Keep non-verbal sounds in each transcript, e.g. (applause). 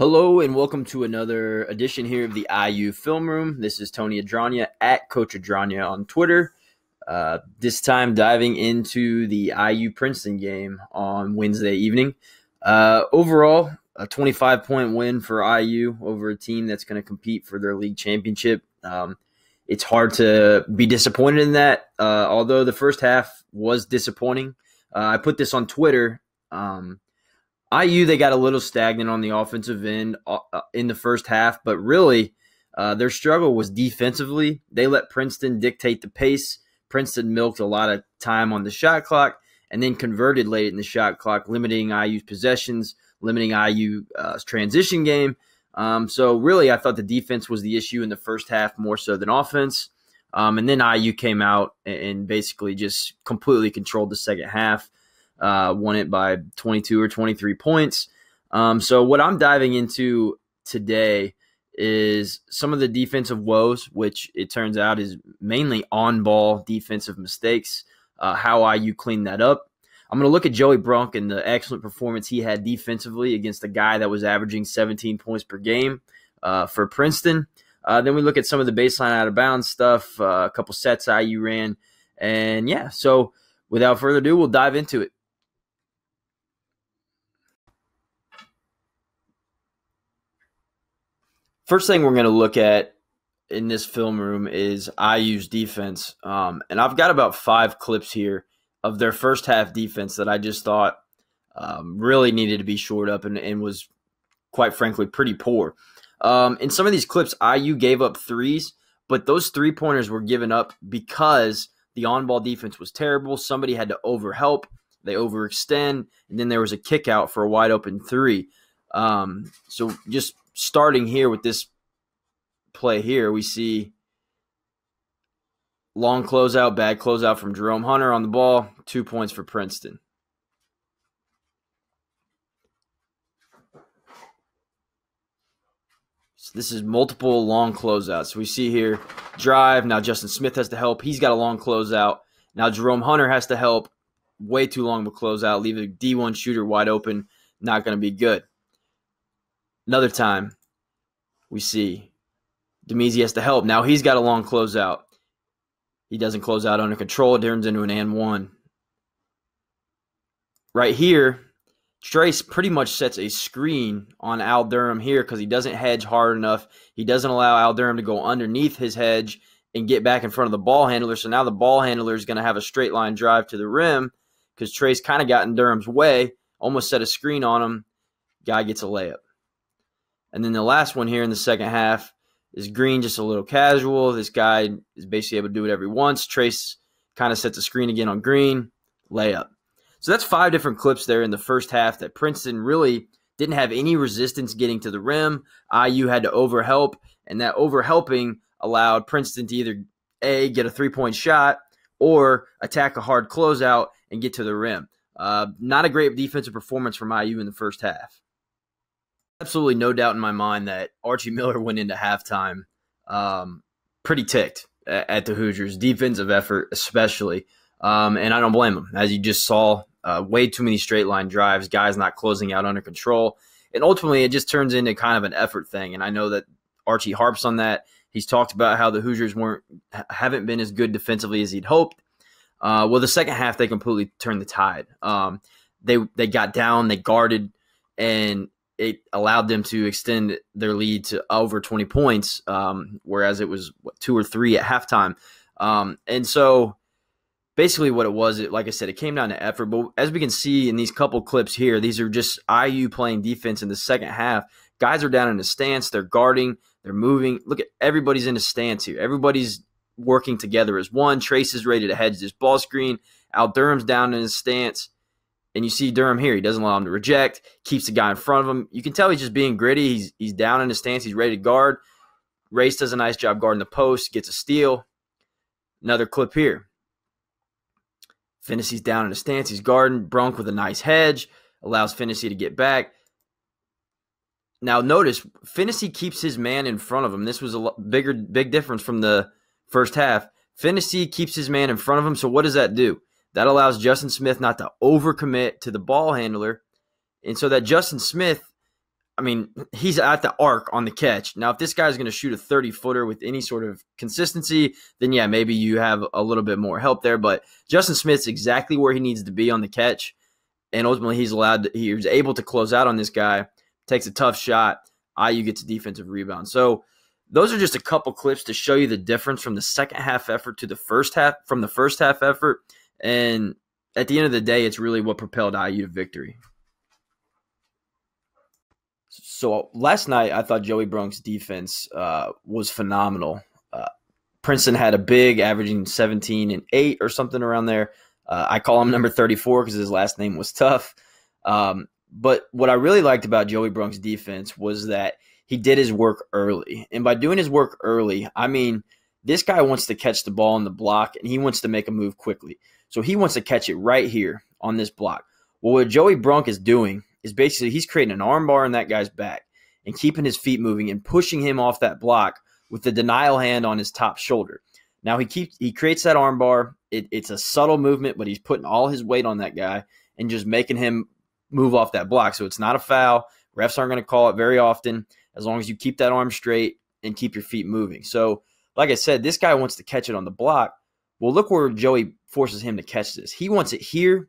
Hello and welcome to another edition here of the IU Film Room. This is Tony Adragna at Coach Adragna on Twitter. Uh, this time diving into the IU Princeton game on Wednesday evening. Uh, overall, a 25 point win for IU over a team that's going to compete for their league championship. Um, it's hard to be disappointed in that, uh, although the first half was disappointing. Uh, I put this on Twitter. Um, IU they got a little stagnant on the offensive end uh, uh, in the first half, but really uh, their struggle was defensively. They let Princeton dictate the pace. Princeton milked a lot of time on the shot clock and then converted late in the shot clock, limiting IU's possessions, limiting IU's uh, transition game. Um, so really, I thought the defense was the issue in the first half more so than offense. Um, and then IU came out and basically just completely controlled the second half uh, won it by 22 or 23 points. Um, so, what I'm diving into today is some of the defensive woes, which it turns out is mainly on ball defensive mistakes, uh, how IU cleaned that up. I'm going to look at Joey Brunk and the excellent performance he had defensively against a guy that was averaging 17 points per game uh, for Princeton. Uh, then we look at some of the baseline out of bounds stuff, uh, a couple sets IU ran. And yeah, so without further ado, we'll dive into it. First thing we're going to look at in this film room is IU's defense. Um, and I've got about five clips here of their first half defense that I just thought um, really needed to be shored up and, and was, quite frankly, pretty poor. Um, in some of these clips, IU gave up threes, but those three pointers were given up because the on ball defense was terrible. Somebody had to overhelp, they overextend, and then there was a kick out for a wide open three. Um, so just starting here with this play here, we see long closeout, bad closeout from Jerome Hunter on the ball, two points for Princeton. So this is multiple long closeouts. We see here drive. Now Justin Smith has to help. He's got a long closeout. Now Jerome Hunter has to help. Way too long of a closeout. Leave a D1 shooter wide open. Not going to be good. Another time, we see Damezi has to help. Now he's got a long closeout. He doesn't close out under control. It turns into an and one. Right here, Trace pretty much sets a screen on Al Durham here because he doesn't hedge hard enough. He doesn't allow Al Durham to go underneath his hedge and get back in front of the ball handler. So now the ball handler is going to have a straight line drive to the rim because Trace kind of got in Durham's way, almost set a screen on him. Guy gets a layup. And then the last one here in the second half is Green, just a little casual. This guy is basically able to do whatever he wants. Trace kind of sets a screen again on Green, layup. So that's five different clips there in the first half that Princeton really didn't have any resistance getting to the rim. IU had to overhelp, and that overhelping allowed Princeton to either A, get a three point shot or attack a hard closeout and get to the rim. Uh, not a great defensive performance from IU in the first half absolutely no doubt in my mind that Archie Miller went into halftime um, pretty ticked at, the Hoosiers defensive effort, especially. Um, and I don't blame him, as you just saw, uh, way too many straight line drives, guys not closing out under control, and ultimately it just turns into kind of an effort thing. And I know that Archie harps on that. He's talked about how the Hoosiers weren't haven't been as good defensively as he'd hoped. Uh, well, the second half they completely turned the tide. Um, they they got down, they guarded, and it allowed them to extend their lead to over 20 points, um, whereas it was what, two or three at halftime. Um, and so basically what it was, it, like I said, it came down to effort. But as we can see in these couple clips here, these are just IU playing defense in the second half. Guys are down in a stance, they're guarding, they're moving. Look at everybody's in a stance here. Everybody's working together as one. Trace is ready to hedge this ball screen. Al Durham's down in his stance. And you see Durham here. He doesn't allow him to reject, keeps the guy in front of him. You can tell he's just being gritty. He's he's down in his stance. He's ready to guard. Race does a nice job guarding the post, gets a steal. Another clip here. Phinisee's down in his stance. He's guarding. Brunk with a nice hedge. Allows Phinisee to get back. Now notice Phinisee keeps his man in front of him. This was a bigger big difference from the first half. Phinisee keeps his man in front of him. So what does that do? That allows Justin Smith not to overcommit to the ball handler. And so that Justin Smith, I mean, he's at the arc on the catch. Now, if this guy's going to shoot a 30 footer with any sort of consistency, then yeah, maybe you have a little bit more help there. But Justin Smith's exactly where he needs to be on the catch. And ultimately, he's allowed, to, he was able to close out on this guy, takes a tough shot. IU gets a defensive rebound. So, those are just a couple clips to show you the difference from the second half effort to the first half, from the first half effort. And at the end of the day, it's really what propelled IU to victory. So last night, I thought Joey Brunk's defense uh, was phenomenal. Uh, Princeton had a big, averaging 17 and 8 or something around there. Uh, I call him number 34 because his last name was tough. Um, but what I really liked about Joey Brunk's defense was that he did his work early. And by doing his work early, I mean this guy wants to catch the ball in the block and he wants to make a move quickly. So he wants to catch it right here on this block. Well, what Joey Brunk is doing is basically he's creating an armbar in that guy's back and keeping his feet moving and pushing him off that block with the denial hand on his top shoulder. Now he keeps he creates that armbar. It, it's a subtle movement, but he's putting all his weight on that guy and just making him move off that block. So it's not a foul. Refs aren't going to call it very often as long as you keep that arm straight and keep your feet moving. So, like I said, this guy wants to catch it on the block. Well, look where Joey forces him to catch this. He wants it here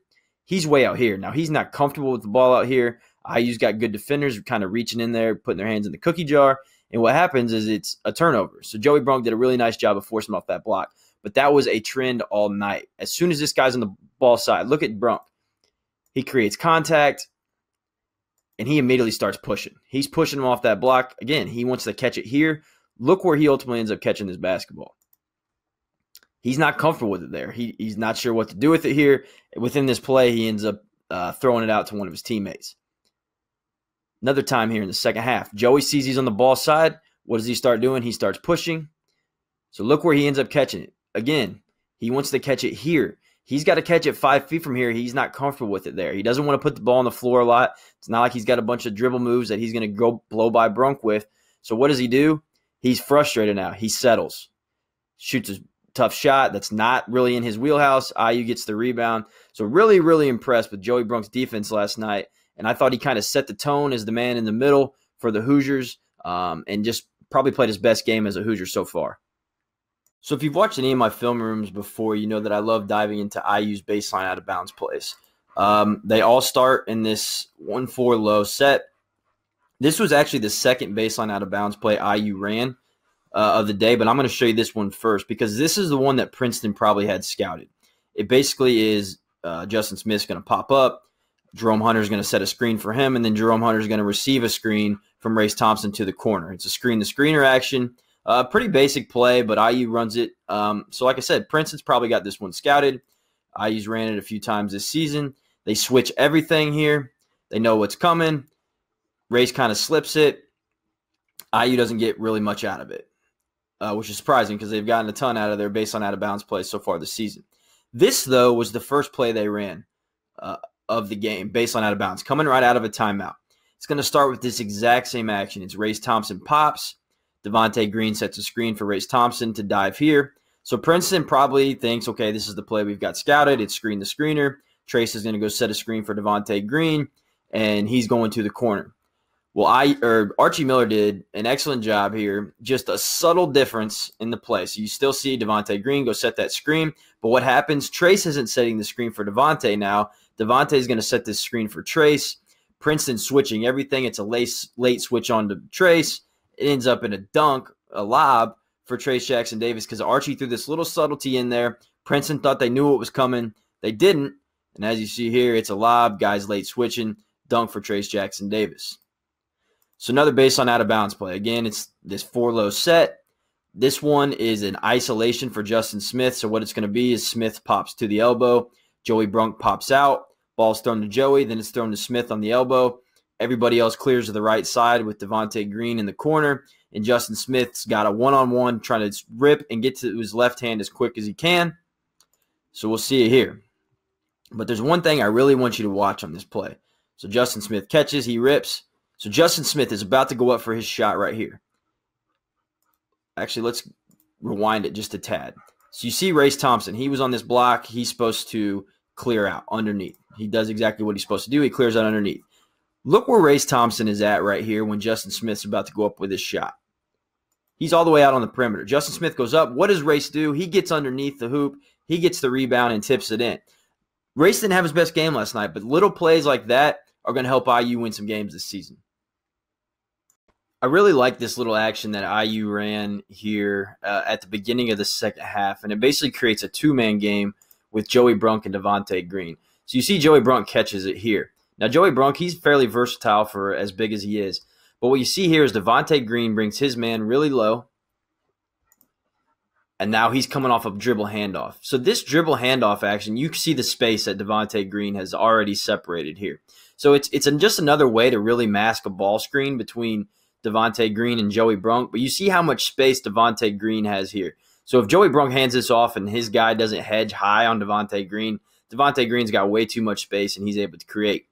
he's way out here. Now he's not comfortable with the ball out here. IU's got good defenders kind of reaching in there, putting their hands in the cookie jar. And what happens is it's a turnover. So Joey Brunk did a really nice job of forcing off that block. But that was a trend all night. As soon as this guy's on the ball side, look at Brunk. He creates contact and he immediately starts pushing. He's pushing him off that block. Again, he wants to catch it here. Look where he ultimately ends up catching this basketball he's not comfortable with it there. He, he's not sure what to do with it here. Within this play, he ends up uh, throwing it out to one of his teammates. Another time here in the second half, Joey sees he's on the ball side. What does he start doing? He starts pushing. So look where he ends up catching it. Again, he wants to catch it here. He's got to catch it five feet from here. He's not comfortable with it there. He doesn't want to put the ball on the floor a lot. It's not like he's got a bunch of dribble moves that he's going to go blow by Brunk with. So what does he do? He's frustrated now. He settles, shoots his tough shot that's not really in his wheelhouse. IU gets the rebound. So really, really impressed with Joey Brunk's defense last night. And I thought he kind of set the tone as the man in the middle for the Hoosiers um, and just probably played his best game as a Hoosier so far. So if you've watched any of my film rooms before, you know that I love diving into IU's baseline out of bounds plays. Um, they all start in this 1 4 low set. This was actually the second baseline out of bounds play IU ran uh, of the day, but I'm going to show you this one first because this is the one that Princeton probably had scouted. It basically is uh, Justin Smith's going to pop up. Jerome Hunter is going to set a screen for him, and then Jerome Hunter is going to receive a screen from Race Thompson to the corner. It's a screen to screener action. Uh, pretty basic play, but IU runs it. Um, so, like I said, Princeton's probably got this one scouted. IU's ran it a few times this season. They switch everything here. They know what's coming. Race kind of slips it. IU doesn't get really much out of it uh, which is surprising because they've gotten a ton out of their baseline out of bounds plays so far this season. This, though, was the first play they ran uh, of the game baseline out of bounds, coming right out of a timeout. It's going to start with this exact same action. It's Race Thompson pops. Devonte Green sets a screen for Race Thompson to dive here. So Princeton probably thinks, okay, this is the play we've got scouted. It's screen the screener. Trace is going to go set a screen for Devonte Green, and he's going to the corner. Well, I or Archie Miller did an excellent job here. Just a subtle difference in the play. So you still see Devonte Green go set that screen, but what happens? Trace isn't setting the screen for Devonte now. Devonte is going to set this screen for Trace. Princeton switching everything. It's a late, late switch on to Trace. It ends up in a dunk, a lob for Trace Jackson Davis because Archie threw this little subtlety in there. Princeton thought they knew what was coming. They didn't. And as you see here, it's a lob. Guys late switching. Dunk for Trace Jackson Davis. So another baseline out of bounds play. Again, it's this four low set. This one is an isolation for Justin Smith. So what it's going to be is Smith pops to the elbow. Joey Brunk pops out. Ball's thrown to Joey. Then it's thrown to Smith on the elbow. Everybody else clears to the right side with Devonte Green in the corner. And Justin Smith's got a one on one trying to rip and get to his left hand as quick as he can. So we'll see it here. But there's one thing I really want you to watch on this play. So Justin Smith catches, he rips. So Justin Smith is about to go up for his shot right here. Actually, let's rewind it just a tad. So you see Race Thompson. He was on this block. He's supposed to clear out underneath. He does exactly what he's supposed to do. He clears out underneath. Look where Race Thompson is at right here when Justin Smith's about to go up with his shot. He's all the way out on the perimeter. Justin Smith goes up. What does Race do? He gets underneath the hoop. He gets the rebound and tips it in. Race didn't have his best game last night, but little plays like that are going to help IU win some games this season. I really like this little action that IU ran here uh, at the beginning of the second half, and it basically creates a two man game with Joey Brunk and Devonte Green. So you see Joey Brunk catches it here. Now, Joey Brunk, he's fairly versatile for as big as he is. But what you see here is Devonte Green brings his man really low. And now he's coming off a dribble handoff. So this dribble handoff action, you can see the space that Devonte Green has already separated here. So it's it's just another way to really mask a ball screen between Devonte Green and Joey Brunk. But you see how much space Devonte Green has here. So if Joey Brunk hands this off and his guy doesn't hedge high on Devonte Green, Devonte Green's got way too much space and he's able to create.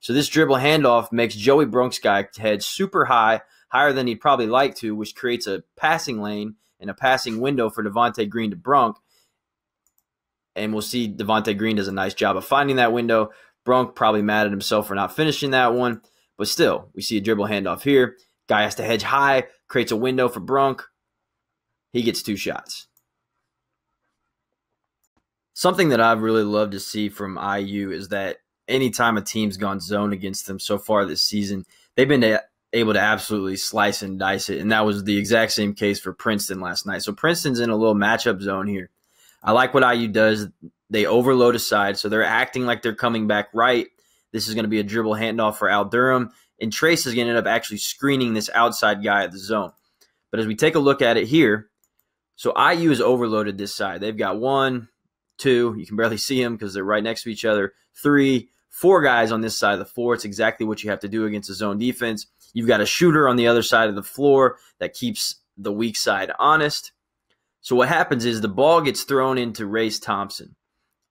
So this dribble handoff makes Joey Brunk's guy head super high, higher than he'd probably like to, which creates a passing lane and a passing window for Devonte Green to Brunk. And we'll see Devonte Green does a nice job of finding that window. Brunk probably mad at himself for not finishing that one. But still, we see a dribble handoff here. Guy has to hedge high, creates a window for Brunk. He gets two shots. Something that I've really loved to see from IU is that anytime a team's gone zone against them so far this season, they've been able to absolutely slice and dice it. And that was the exact same case for Princeton last night. So Princeton's in a little matchup zone here. I like what IU does. They overload a side, so they're acting like they're coming back right. This is going to be a dribble handoff for Al Durham. And Trace is going to end up actually screening this outside guy at the zone. But as we take a look at it here, so IU is overloaded this side. They've got one, two, you can barely see them because they're right next to each other, three, four guys on this side of the floor. It's exactly what you have to do against a zone defense. You've got a shooter on the other side of the floor that keeps the weak side honest. So what happens is the ball gets thrown into Race Thompson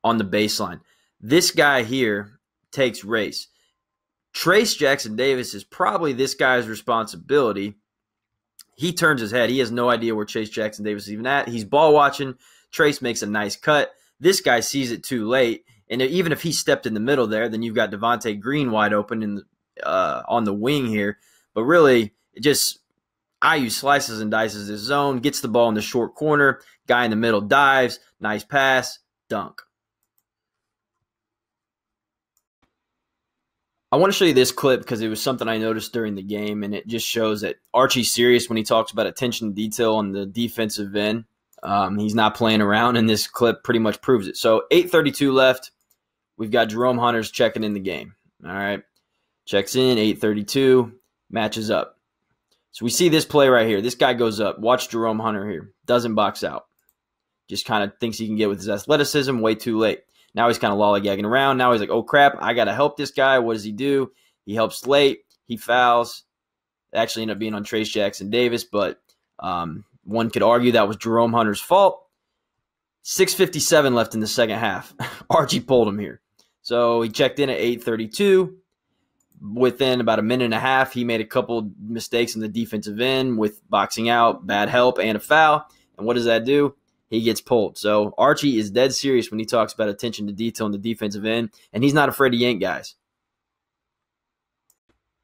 on the baseline. This guy here takes Race. Trace Jackson Davis is probably this guy's responsibility. He turns his head. He has no idea where Trace Jackson Davis is even at. He's ball watching. Trace makes a nice cut. This guy sees it too late and even if he stepped in the middle there, then you've got Devonte Green wide open in the, uh, on the wing here. But really, it just IU slices and dices his zone, gets the ball in the short corner. Guy in the middle dives, nice pass, dunk. I want to show you this clip because it was something I noticed during the game, and it just shows that Archie's serious when he talks about attention to detail on the defensive end. Um, he's not playing around, and this clip pretty much proves it. So, 8:32 left. We've got Jerome Hunters checking in the game. All right. Checks in, 832, matches up. So we see this play right here. This guy goes up. Watch Jerome Hunter here. Doesn't box out. Just kind of thinks he can get with his athleticism. Way too late. Now he's kind of lollygagging around. Now he's like, oh crap, I got to help this guy. What does he do? He helps late. He fouls. Actually ended up being on Trace Jackson Davis, but um, one could argue that was Jerome Hunter's fault. 657 left in the second half. (laughs) Archie pulled him here. So he checked in at 832. Within about a minute and a half, he made a couple mistakes in the defensive end with boxing out, bad help, and a foul. And what does that do? He gets pulled. So Archie is dead serious when he talks about attention to detail in the defensive end, and he's not afraid to yank guys.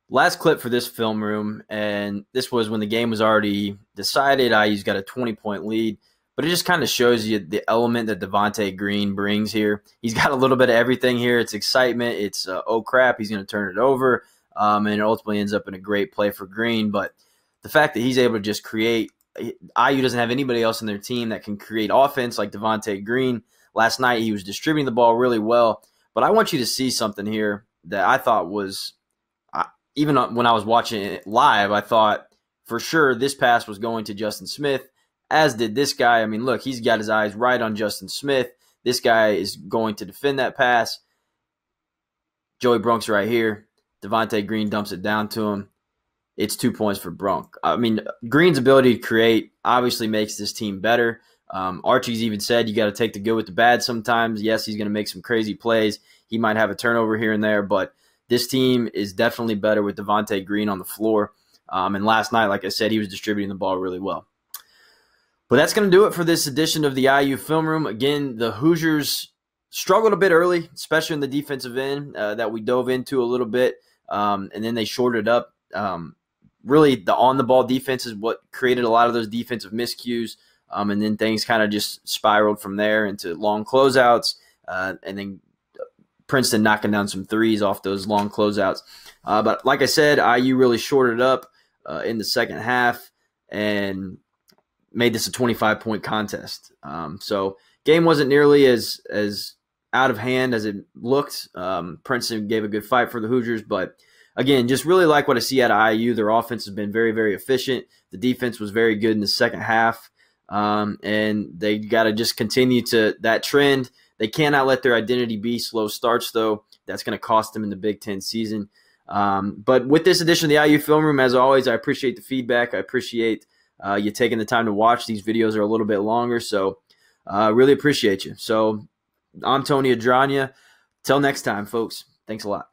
Last clip for this film room, and this was when the game was already decided. IU's got a 20 point lead but it just kind of shows you the element that Devonte Green brings here. He's got a little bit of everything here. It's excitement. It's uh, oh crap, he's going to turn it over, um, and it ultimately ends up in a great play for Green. But the fact that he's able to just create, IU doesn't have anybody else in their team that can create offense like Devonte Green. Last night he was distributing the ball really well, but I want you to see something here that I thought was, even when I was watching it live, I thought for sure this pass was going to Justin Smith as did this guy. I mean, look, he's got his eyes right on Justin Smith. This guy is going to defend that pass. Joey Brunk's right here. Devonte Green dumps it down to him. It's two points for Brunk. I mean, Green's ability to create obviously makes this team better. Um, Archie's even said you got to take the good with the bad sometimes. Yes, he's going to make some crazy plays. He might have a turnover here and there, but this team is definitely better with Devonte Green on the floor. Um, and last night, like I said, he was distributing the ball really well. But that's going to do it for this edition of the IU Film Room. Again, the Hoosiers struggled a bit early, especially in the defensive end uh, that we dove into a little bit. um, and then they shorted up. Um, really, the on the ball defense is what created a lot of those defensive miscues. Um, and then things kind of just spiraled from there into long closeouts, uh, and then Princeton knocking down some threes off those long closeouts. Uh, but like I said, IU really shorted up uh, in the second half and made this a 25 point contest. Um, so game wasn't nearly as as out of hand as it looked. Um, Princeton gave a good fight for the Hoosiers, but again, just really like what I see out of IU. Their offense has been very, very efficient. The defense was very good in the second half. Um, and they got to just continue to that trend. They cannot let their identity be slow starts, though. That's going to cost them in the Big Ten season. Um, but with this edition of the IU Film Room, as always, I appreciate the feedback. I appreciate uh, you taking the time to watch. These videos are a little bit longer, so uh, really appreciate you. So I'm Tony Adragna. Till next time, folks. Thanks a lot.